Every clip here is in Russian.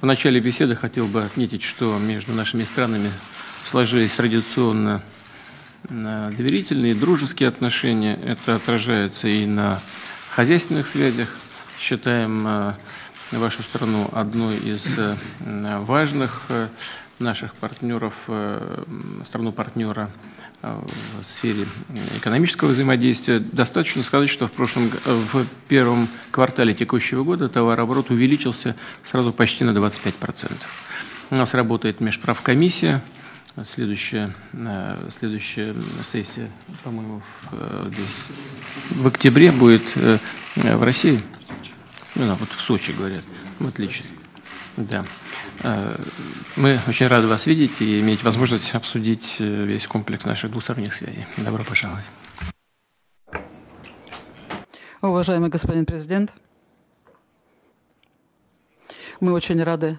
В начале беседы хотел бы отметить, что между нашими странами сложились традиционно э, доверительные, дружеские отношения. Это отражается и на хозяйственных связях. Считаем э, вашу страну одной из э, важных наших партнеров, страну-партнера в сфере экономического взаимодействия. Достаточно сказать, что в прошлом в первом квартале текущего года товарооборот увеличился сразу почти на 25%. У нас работает межправкомиссия, Следующая, э, следующая сессия, по-моему, в, э, в октябре будет э, в России. Ну, вот в Сочи, говорят. Отлично. Да. Мы очень рады вас видеть и иметь возможность обсудить весь комплекс наших двусторонних связей. Добро пожаловать. Уважаемый господин президент, мы очень рады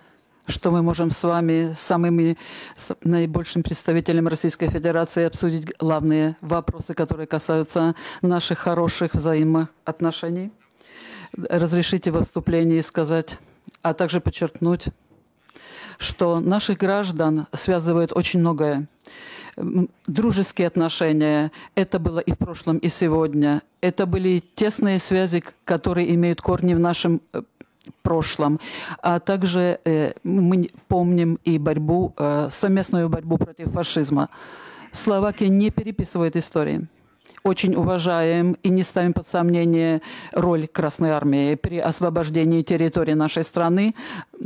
что мы можем с вами, самыми с наибольшим представителем Российской Федерации, обсудить главные вопросы, которые касаются наших хороших взаимоотношений. Разрешите во вступлении сказать, а также подчеркнуть, что наших граждан связывает очень многое. Дружеские отношения, это было и в прошлом, и сегодня. Это были тесные связи, которые имеют корни в нашем э, прошлом. А также э, мы помним и борьбу, э, совместную борьбу против фашизма. Словакия не переписывает истории. Очень уважаем и не ставим под сомнение роль Красной Армии при освобождении территории нашей страны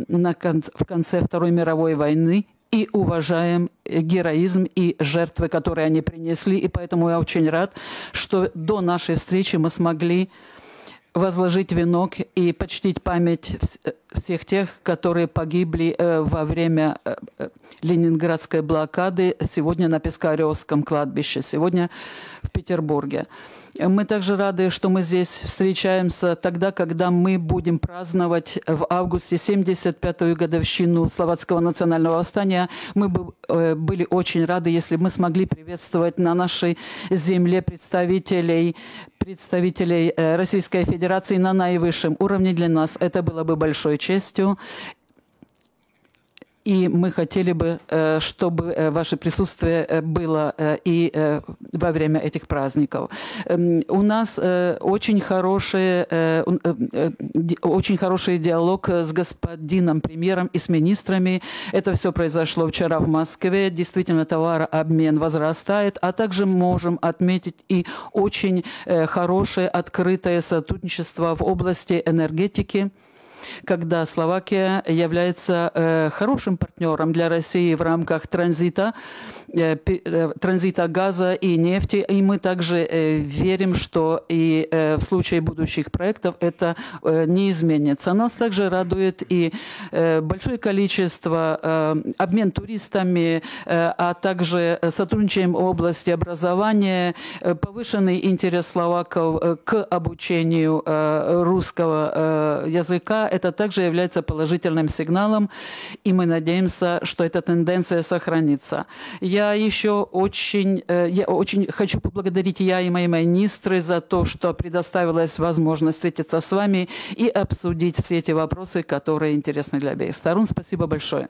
на кон в конце Второй мировой войны и уважаем героизм и жертвы, которые они принесли. И поэтому я очень рад, что до нашей встречи мы смогли возложить венок и почтить память э, всех тех, которые погибли э, во время э, ленинградской блокады сегодня на Пискаревском кладбище, сегодня в Петербурге. Мы также рады, что мы здесь встречаемся тогда, когда мы будем праздновать в августе 75-ю годовщину Словацкого национального восстания. Мы бы были очень рады, если бы мы смогли приветствовать на нашей земле представителей представителей э, Российской Федерации на наивысшем уровне для нас. Это было бы большой честью. И мы хотели бы, э, чтобы э, ваше присутствие э, было и во время этих праздников. Эм, у нас очень хороший, очень хороший диалог с господином премьером и с министрами. Это все произошло вчера в Москве. Действительно, товарообмен возрастает, а также можем отметить и очень хорошее открытое сотрудничество в области энергетики когда Словакия является э, хорошим партнером для России в рамках транзита, э, э, транзита газа и нефти. И мы также верим, что и в случае будущих проектов это не изменится. Нас также радует и большое количество обмен туристами, а также сотрудничаем в области образования, повышенный интерес словаков к обучению русского языка это также является положительным сигналом, и мы надеемся, что эта тенденция сохранится. Я еще очень, э, я очень хочу поблагодарить я и мои министры за то, что предоставилась возможность встретиться с вами и обсудить все эти вопросы, которые интересны для обеих сторон. Спасибо большое.